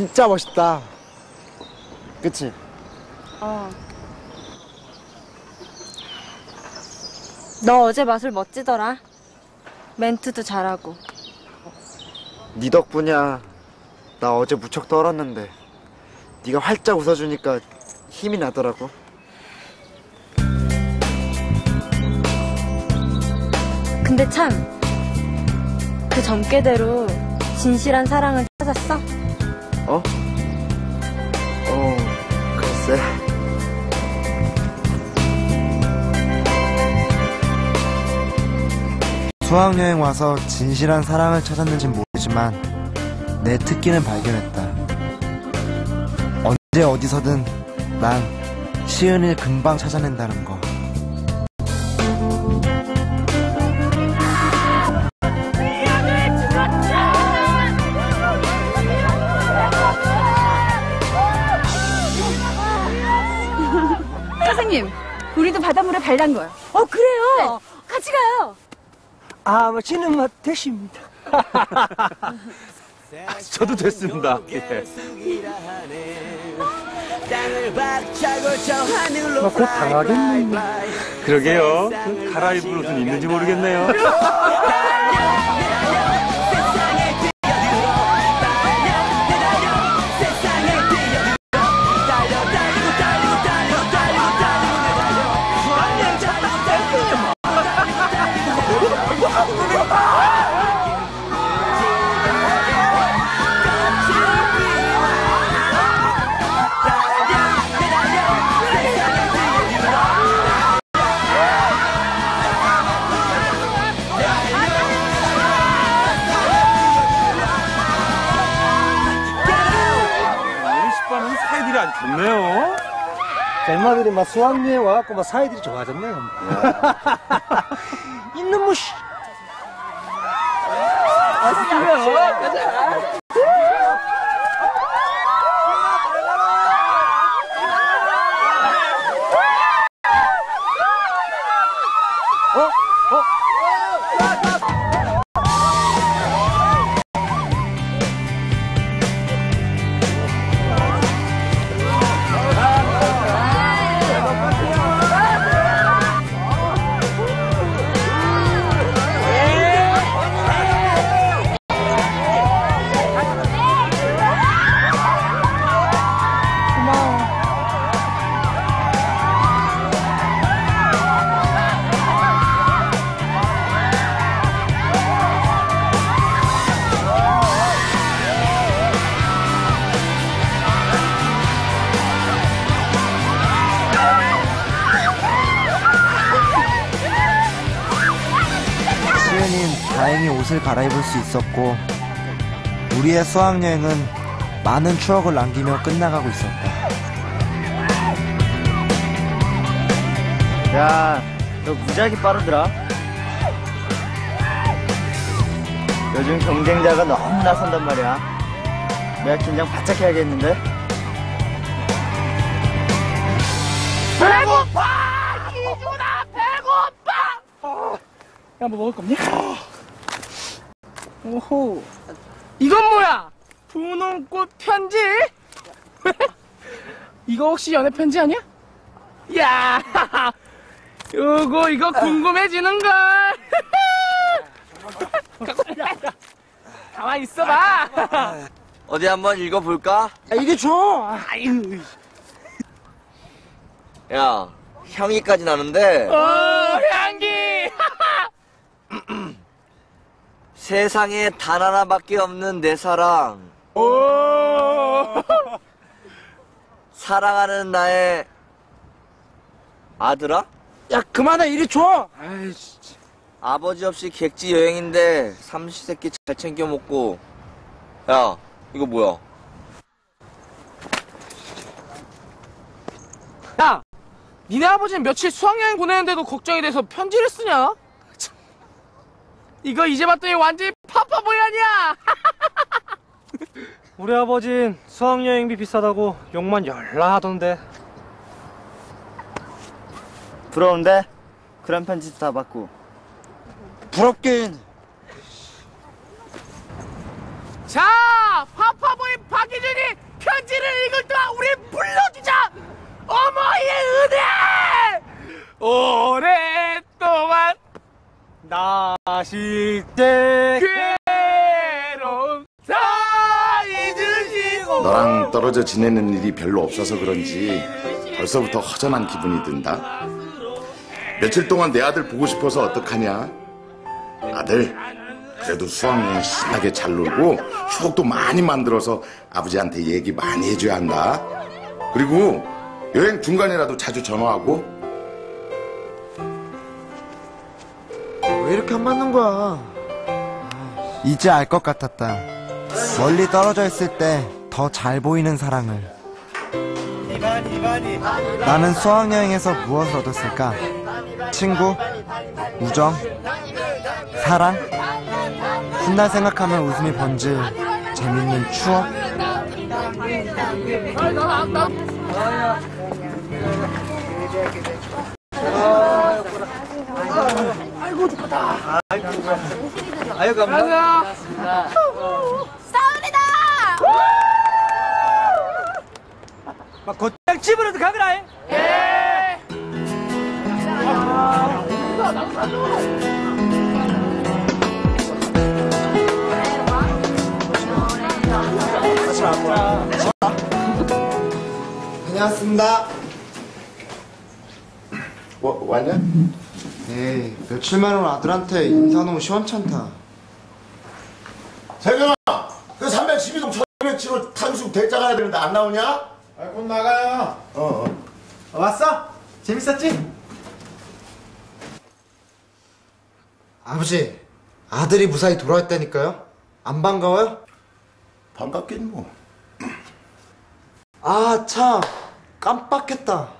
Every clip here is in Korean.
진짜 멋있다. 그치? 어. 너 어제 마술 멋지더라. 멘트도 잘하고. 네 덕분이야. 나 어제 무척 떨었는데 네가 활짝 웃어주니까 힘이 나더라고. 근데 참, 그 점괘대로 진실한 사랑을 찾았어? 어? 어, 글쎄. 수학여행 와서 진실한 사랑을 찾았는진 모르지만 내 특기는 발견했다. 언제 어디서든 난 시은을 금방 찾아낸다는 거. 바닷물에 발 담궈요. 어, 그래요? 같이 가요. 아, 뭐, 저는 뭐, 됐습니다. 저도 됐습니다. 예. 뭐, 곧 당하겠네. 그러게요. 그 갈아입을 옷은 있는지 모르겠네요. 좋네요. 벨마들이 막 수학여행 와갖고 막 사이들이 좋아졌네요. 있는 뭐, 씨. 시은인 다행히 옷을 갈아입을 수 있었고 우리의 수학여행은 많은 추억을 남기며 끝나가고 있었다. 야, 너 무지하게 빠르더라. 요즘 경쟁자가 너무 나선단 말이야. 내가 긴장 바짝 해야겠는데? 야, 뭐 먹을 겁니? 오호. 이건 뭐야? 분홍꽃 편지? 이거 혹시 연애 편지 아니야? 야, 요거 이거 궁금해지는 걸. 가만 있어봐. 어디 한번 읽어볼까? 아, 이게 줘. 아유. 야, 향기까지 나는데 어, 향기. 세상에 단 하나밖에 없는 내 사랑. 오. 사랑하는 나의 아들아? 야, 그만해. 이리 줘. 아이, 진짜. 아버지 없이 객지 여행인데 삼시세끼 잘 챙겨 먹고. 야, 이거 뭐야? 야, 니네 아버지는 며칠 수학여행 보내는데도 걱정이 돼서 편지를 쓰냐? 참. 이거 이제 봤더니 완전히 파파보이 아니야? 우리 아버진 수학여행비 비싸다고 욕만 열라 하던데 부러운데? 그런 편지도 다 받고. 부럽긴. 자, 파파보이 박희준이 너랑 떨어져 지내는 일이 별로 없어서 그런지 벌써부터 허전한 기분이 든다. 며칠 동안 내 아들 보고 싶어서 어떡하냐? 아들, 그래도 수학여행 신나게 잘 놀고 추억도 많이 만들어서 아버지한테 얘기 많이 해줘야 한다. 그리고 여행 중간이라도 자주 전화하고 왜 이렇게 안 맞는 거야? 이제 알 것 같았다. 멀리 떨어져 있을 때 더 잘 보이는 사랑을. 나는 수학여행에서 무엇을 얻었을까? 친구? 우정? 사랑? 훗날 생각하면 웃음이 번질 재밌는 추억? 막 곧장 집으로도 가거라. 다녀왔습니다. 뭐, 왔냐? 에이, 며칠만 온 아들한테 인사 너무 시원찮다. 세경아, 그 312동 1107호 탕수육 대짜 가야 되는데 안 나오냐? 아, 곧 나가요. 어, 어. 왔어? 재밌었지? 아버지, 아들이 무사히 돌아왔다니까요? 안 반가워요? 반갑긴 뭐. 아, 참. 깜빡했다.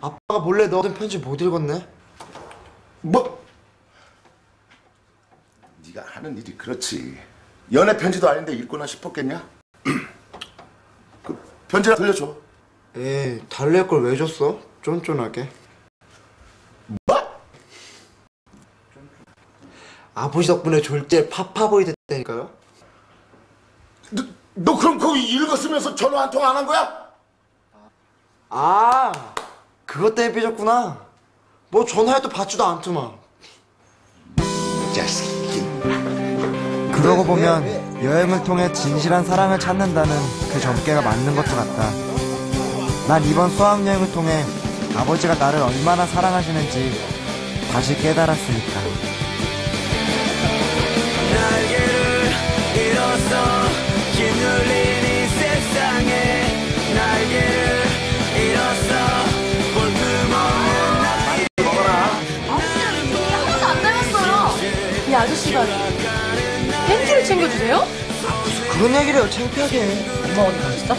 아빠가 몰래 넣어둔 편지 못 읽었네. 뭐? 네가 하는 일이 그렇지. 연애 편지도 아닌데 읽거나 싶었겠냐? 그 편지나 들려줘. 에이, 달랠 걸 왜 줬어? 쫀쫀하게. 뭐? 아버지 덕분에 졸제 파파보이 됐다니까요? 너, 너 그럼 그거 읽었으면서 전화 한 통 안 한 거야? 아, 그것 때문에 삐졌구나. 뭐 전화해도 받지도 않더만. 이 자식이. 그러고 보면 여행을 통해 진실한 사랑을 찾는다는 그 점괘가 맞는 것도 같다. 난 이번 수학여행을 통해 아버지가 나를 얼마나 사랑하시는지 다시 깨달았으니까. 이 그런 얘기를 해요, 창피하게. 엄마 어디 가셨어?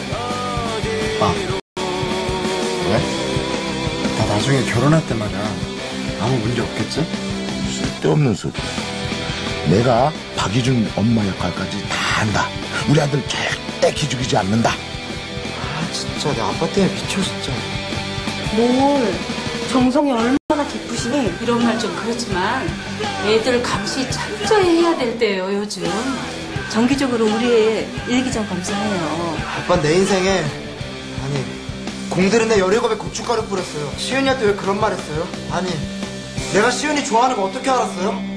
왜? 나 나중에 결혼할 때 말이야. 아무 문제 없겠지? 쓸데없는 소리야. 내가 박이준 엄마 역할까지 다 한다. 우리 아들 절대 기죽이지 않는다. 아, 진짜 내 아빠 때문에 미쳐, 진짜. 뭘 정성이 얼마나 깊으시니? 이런 말 좀 그렇지만 애들 감시 철저히 해야 될 때예요 요즘 정기적으로 우리 애 일기장 검사해요. 아빠 내 인생에 아니 공들은 내 열일곱에 고춧가루 뿌렸어요. 시은이한테 왜 그런 말 했어요? 아니 내가 시은이 좋아하는 거 어떻게 알았어요?